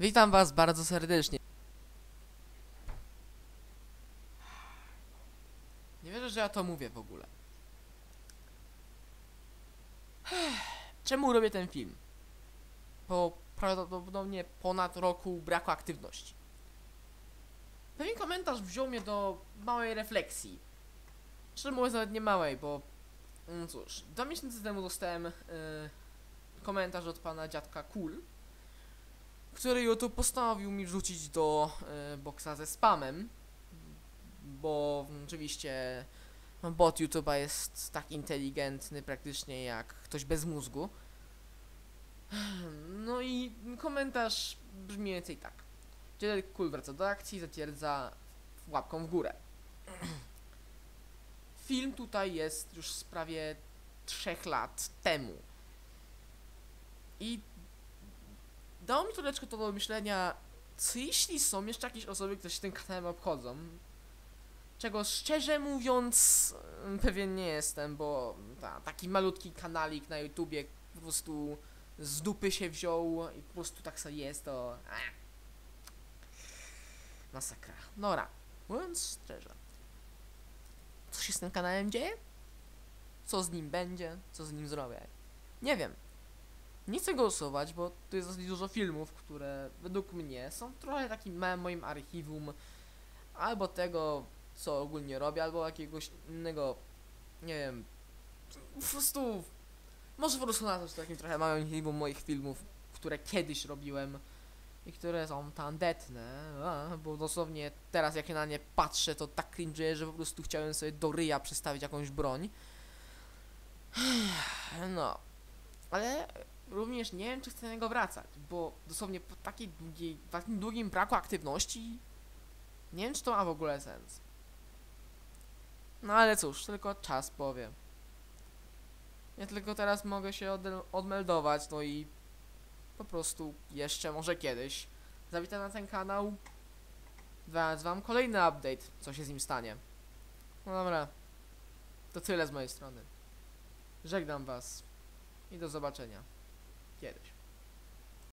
Witam was bardzo serdecznie. Nie wierzę, że ja to mówię w ogóle. Czemu robię ten film? Po prawdopodobnie ponad roku braku aktywności. Pewien komentarz wziął mnie do małej refleksji. Szczerze mówiąc nawet nie małej, bo... No cóż, dwa miesiące temu dostałem yy, komentarz od pana dziadka Cool, który YouTube postanowił mi wrzucić do y, boksa ze spamem, bo oczywiście no, bot YouTube'a jest tak inteligentny praktycznie jak ktoś bez mózgu. No i komentarz brzmi mniej więcej tak. Dziadek Kul wraca do akcji, zatwierdza łapką w górę. Film tutaj jest już z prawie trzech lat temu. I dało mi troszeczkę to do myślenia, co jeśli są jeszcze jakieś osoby, które się tym kanałem obchodzą? Czego szczerze mówiąc mm, pewien nie jestem, bo ta, taki malutki kanalik na YouTubie po prostu z dupy się wziął i po prostu tak sobie jest, to... A. Masakra. Nora, mówiąc szczerze, co się z tym kanałem dzieje? Co z nim będzie? Co z nim zrobię? Nie wiem. Nie chcę głosować, bo tu jest dosyć dużo filmów, które według mnie są trochę takim moim archiwum albo tego, co ogólnie robię, albo jakiegoś innego, nie wiem, po prostu, może po prostu nazwać to takim trochę małym archiwum moich filmów, które kiedyś robiłem i które są tandetne, a, bo dosłownie teraz jak na nie patrzę, to tak cringe'uję, że po prostu chciałem sobie do ryja przystawić jakąś broń. No, ale również nie wiem, czy chcę na niego wracać, bo dosłownie po takiej długiej, takim długim braku aktywności nie wiem, czy to ma w ogóle sens. No ale cóż, tylko czas powie. Ja tylko teraz mogę się od odmeldować, no i po prostu jeszcze może kiedyś zawitam na ten kanał. Dając wam kolejny update, co się z nim stanie. No dobra, to tyle z mojej strony. Żegnam was i do zobaczenia kiedyś.